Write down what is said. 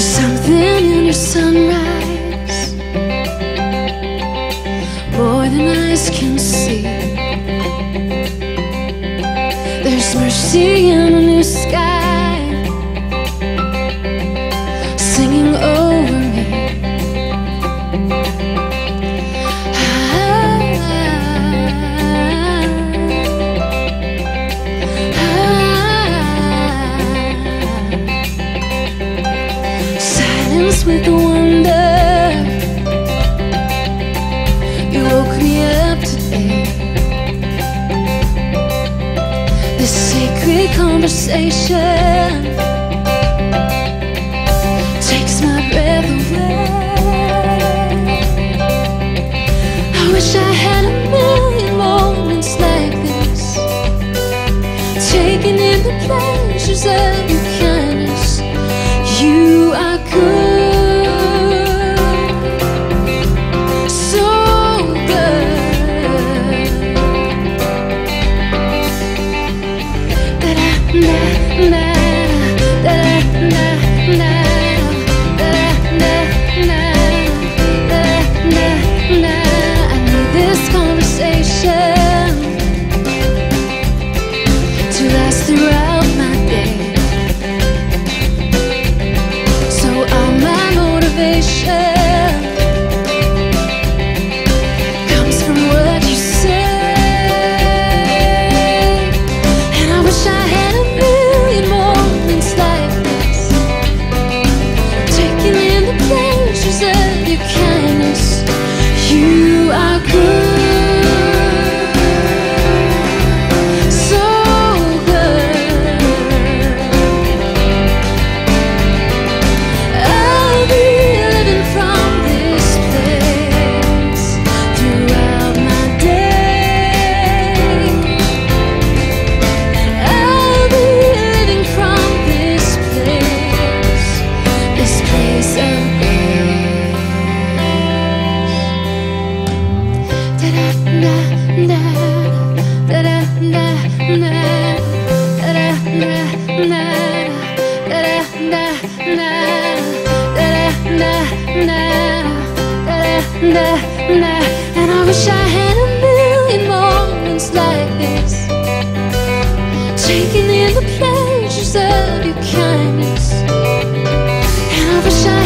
There's something in your sunrise. More than eyes can see. There's mercy in a new sky With wonder. You woke me up today. This sacred conversation takes my breath away. I wish I had a million moments like this, taking in the pleasures of your nah, nah And I wish I had a million moments like this. Taking in the pleasures of your kindness. And I wish I